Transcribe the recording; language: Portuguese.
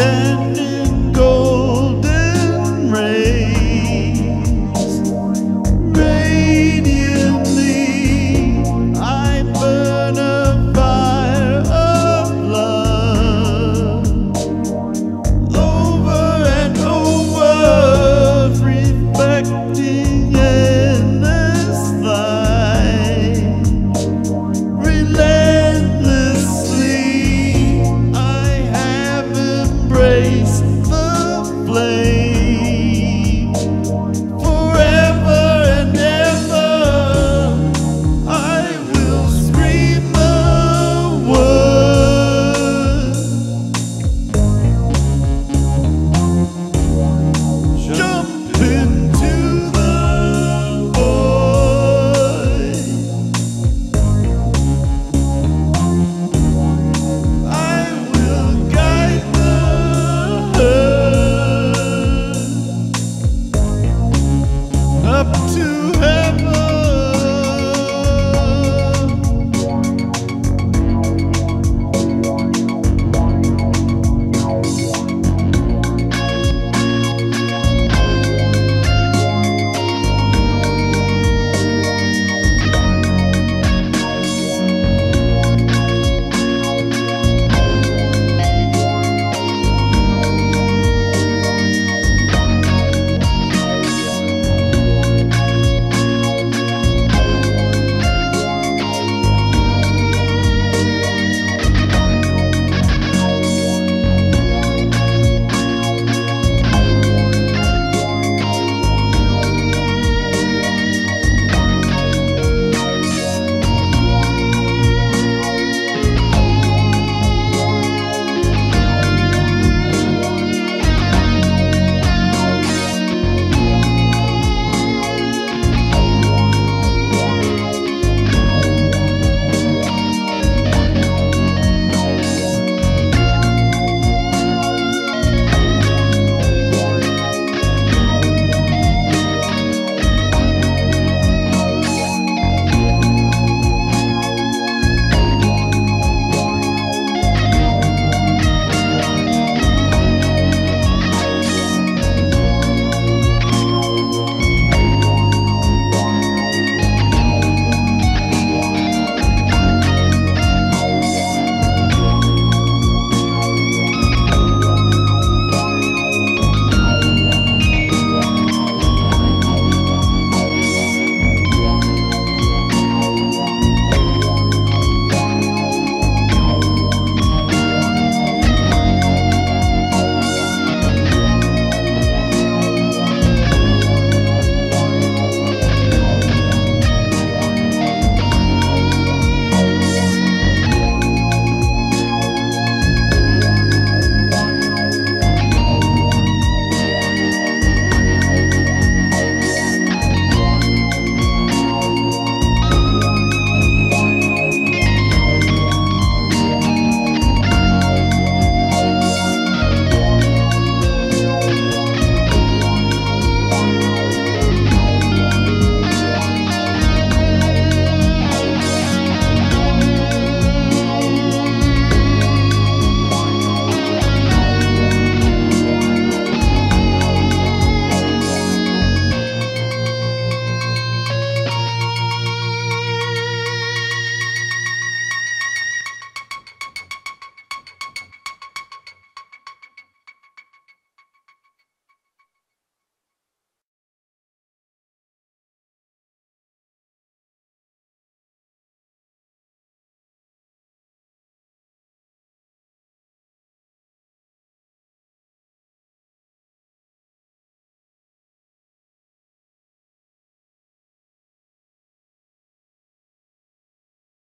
again